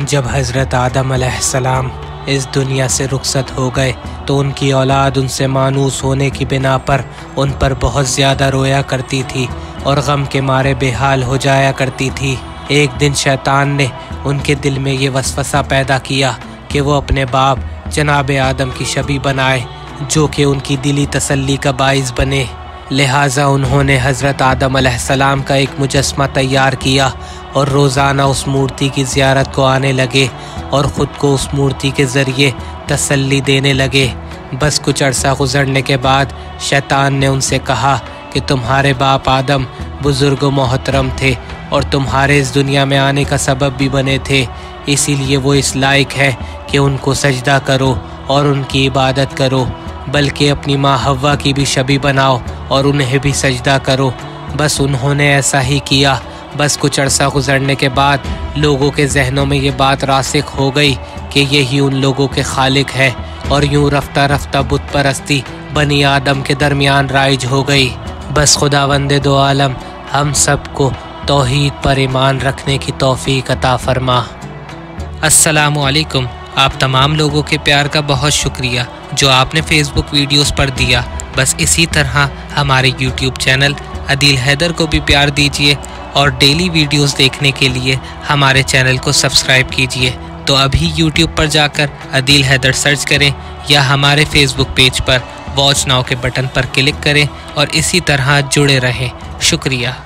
जब हज़रत आदम सलाम इस दुनिया से रुखसत हो गए तो उनकी औलाद उनसे मानूस होने की बिना पर उन पर बहुत ज़्यादा रोया करती थी और गम के मारे बेहाल हो जाया करती थी। एक दिन शैतान ने उनके दिल में ये वसवसा पैदा किया कि वो अपने बाप जनाब आदम की शबी बनाए, जो कि उनकी दिली तसल्ली का बाइस बने। लिहाजा उन्होंने हज़रत आदम सलाम का एक मुजस्मा तैयार किया और रोज़ाना उस मूर्ति की ज़ियारत को आने लगे और ख़ुद को उस मूर्ति के ज़रिए तसल्ली देने लगे। बस कुछ अरसा गुजरने के बाद शैतान ने उनसे कहा कि तुम्हारे बाप आदम बुज़ुर्ग मोहतरम थे और तुम्हारे इस दुनिया में आने का सबब भी बने थे। इसीलिए वो इस लायक है कि उनको सजदा करो और उनकी इबादत करो, बल्कि अपनी माँ हवा की भी शबी बनाओ और उन्हें भी सजदा करो। बस उन्होंने ऐसा ही किया। बस कुछ अरसा गुजरने के बाद लोगों के जहनों में ये बात रासिक हो गई कि यही उन लोगों के खालिक है और यूँ रफ्ता रफ्ता बुत परस्ती बनी आदम के दरमियान राइज हो गई। बस खुदा वंदे दो आलम, हम सबको तोहीद पर ईमान रखने की तोफ़ी अता फरमा। असलकुम आप तमाम लोगों के प्यार का बहुत शुक्रिया, जो आपने फेसबुक वीडियोस पर दिया। बस इसी तरह हमारे यूट्यूब चैनल अदील हैदर को भी प्यार दीजिए और डेली वीडियोस देखने के लिए हमारे चैनल को सब्सक्राइब कीजिए। तो अभी यूट्यूब पर जाकर अदील हैदर सर्च करें या हमारे फेसबुक पेज पर वॉच नाव के बटन पर क्लिक करें और इसी तरह जुड़े रहें। शुक्रिया।